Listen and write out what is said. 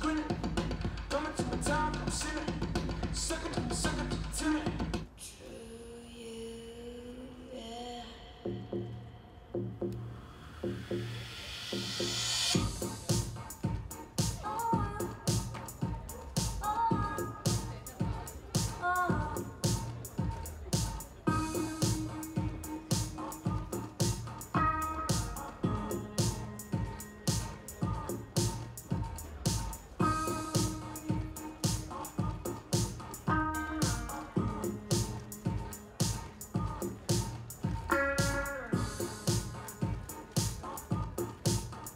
Grinning, coming to timid.